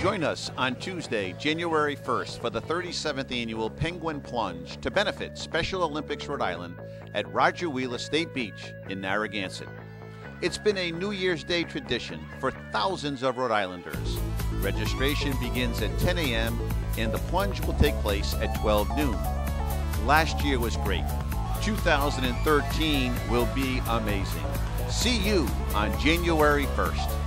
Join us on Tuesday, January 1st for the 37th annual Penguin Plunge to benefit Special Olympics Rhode Island at Roger Wheeler State Beach in Narragansett. It's been a New Year's Day tradition for thousands of Rhode Islanders. Registration begins at 10 a.m. and the plunge will take place at 12 noon. Last year was great. 2013 will be amazing. See you on January 1st.